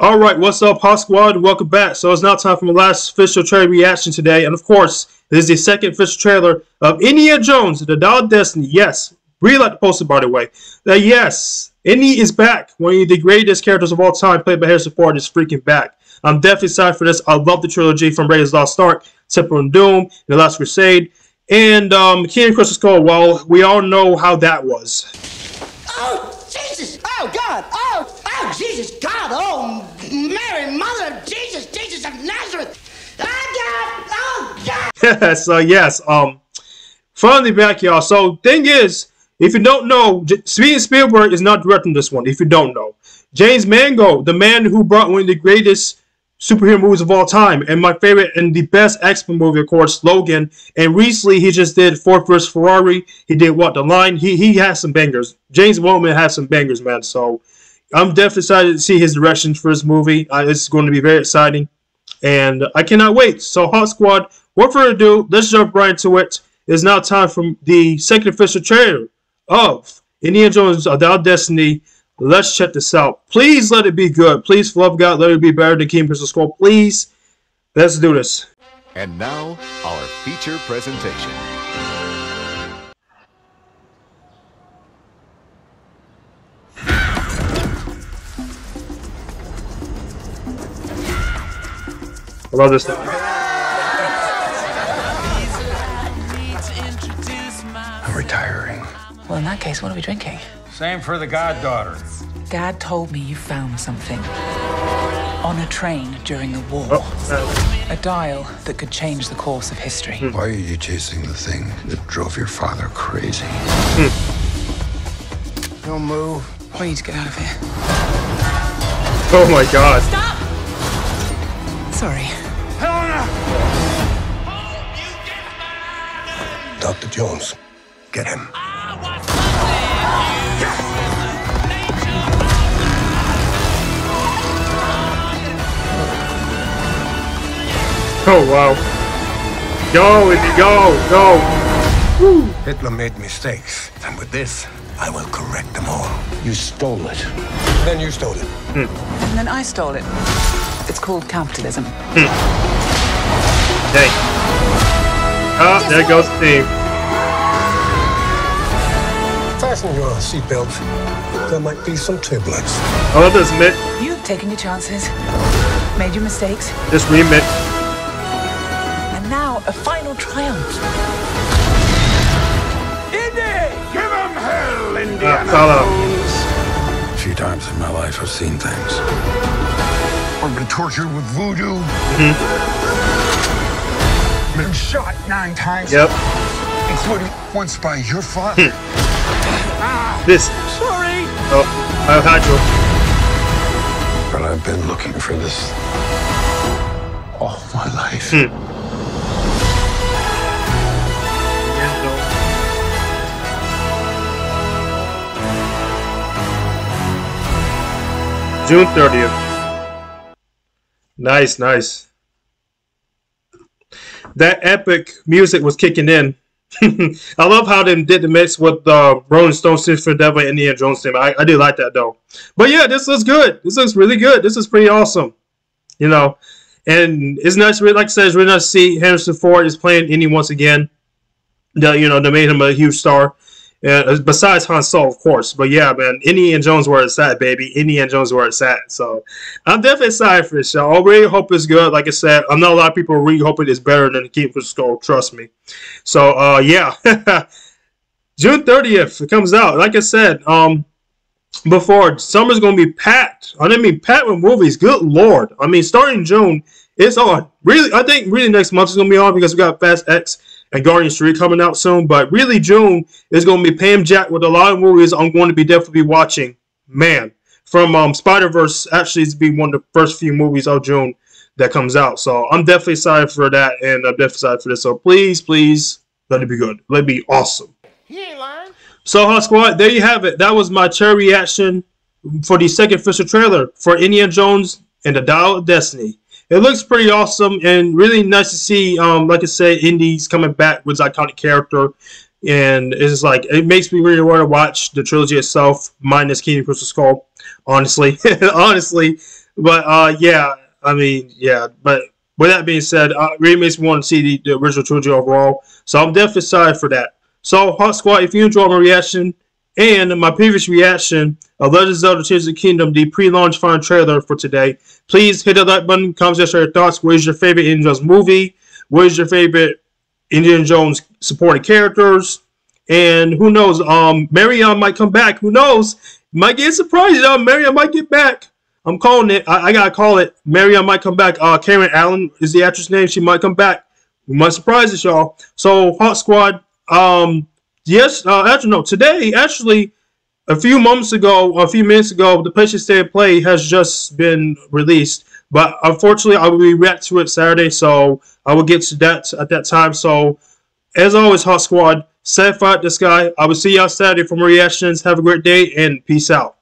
All right, what's up, HawkSquad? Welcome back. So it's now time for my last official trailer reaction today, and of course, this is the second official trailer of Indiana Jones: The Dial Destiny. Yes, really like the poster, by the way. Uh, yes, Indy is back. One of the greatest characters of all time, played by Harrison Ford, is freaking back. I'm definitely excited for this. I love the trilogy from Raiders Lost Ark, Temple of Doom, and The Last Crusade, and um, King of Crystal Skull. Well, we all know how that was. Oh, Jesus! Oh, God! Oh, oh, Jesus! God! Oh, Mary, Mother of Jesus! Jesus of Nazareth! Oh, God! Oh, God! so yes, um, finally back, y'all. So thing is, if you don't know, J- Steven Spielberg is not directing this one. If you don't know, James Mangold, the man who brought one of the greatest superhero movies of all time, and my favorite and the best X Men movie, of course, Logan. And recently, he just did Ford vs Ferrari. He did Walk the Line. He he has some bangers. James Mangold has some bangers, man. So I'm definitely excited to see his direction for this movie. Uh, it's going to be very exciting, and I cannot wait. So HawkSquad, without further ado, let's jump right into it. It's now time for the second official trailer of Indiana Jones: A Dial of Destiny. Let's check this out. Please let it be good. Please, for love God, let it be better than King Crystal Skull. Please, let's do this. And now, our feature presentation. I love this thing. Well, in that case, what are we drinking? Same for the goddaughter. Dad told me you found something on a train during the war. Oh, uh. A dial that could change the course of history. Hmm. Why are you chasing the thing that drove your father crazy? Hmm. Don't move. We need to get out of here. oh my God. Stop! Sorry. Helena! Dr. Jones, get him. Oh wow. Go, Indy, go, go. Hitler made mistakes, and with this, I will correct them all. You stole it. Then you stole it. And then I stole it. It's called capitalism. Hey. Ah, there goes Steve. Fasten your seatbelt. There might be some turbulence. I love this admit, You've taken your chances, made your mistakes, this remit. And now a final triumph. Give him hell, Ah, follow. Uh, a few times in my life, I've seen things. I've been tortured with voodoo. Mm-hmm. Been shot nine times, Yep. including once by your father. Hmm. Ah. This. Sorry. Oh, I've hide you. But I've been looking for this all my life. Hmm. June 30th. Nice, nice. That epic music was kicking in. I love how they did the mix with uh, Rolling Stones, Six for Devil, and Indiana Jones theme. I, I did like that though. But yeah, this looks good. This looks really good. This is pretty awesome. You know, and it's nice. Like I said, it's really nice to see Harrison Ford is playing Indy once again. You know, they made him a huge star. Uh, besides Han Solo, of course. But yeah, man, Indiana Jones where it's at, baby. Indiana Jones where it's at. So I'm definitely excited for this show. I really hope it's good. Like I said, I know a lot of people really hoping it's better than the Keep the Skull. Trust me. So uh, yeah, June 30th it comes out. Like I said, um, before summer's gonna be packed. I didn't mean packed with movies. Good lord. I mean, starting June, it's on. Really, I think really next month is gonna be on because we got Fast X and Guardians 3 coming out soon. But really, June is going to be Pam Jack with a lot of movies I'm going to be definitely watching. Man, from um, Spider Verse actually is be one of the first few movies of June that comes out. So I'm definitely excited for that, and I'm definitely excited for this. So please, please, let it be good. Let it be awesome. He ain't lying. So, HawkSquad, there you have it. That was my cherry reaction for the second official trailer for Indiana Jones and the Dial of Destiny. It looks pretty awesome and really nice to see. Um, like I said, Indy's coming back with iconic character, and it's like it makes me really want to watch the trilogy itself, minus King of Crystal Skull. Honestly, honestly, But uh, yeah, I mean, yeah. But with that being said, uh, really makes me want to see the, the original trilogy overall. So I'm definitely excited for that. So HawkSquad, if you enjoyed my reaction and my previous reaction of Legend of Zelda Tears of the Kingdom, the pre-launch final trailer for today, please hit the like button, comment, share your thoughts. What is your favorite Indiana Jones movie? What is your favorite Indiana Jones supporting characters? And who knows, um, Marion might come back. Who knows? Might get surprised. Uh, Marion might get back. I'm calling it. I, I, gotta call it. Marion might come back. Uh, Karen Allen is the actress name. She might come back. We might surprise us, y'all. So HawkSquad. Um, yes. Uh, actually, no. Today, actually, a few moments ago, a few minutes ago, the PlayStation State Play has just been released. But unfortunately, I will be react to it Saturday, so I will get to that at that time. So, as always, HawkSquad, set fight this guy. I will see y'all Saturday for more reactions. Have a great day and peace out.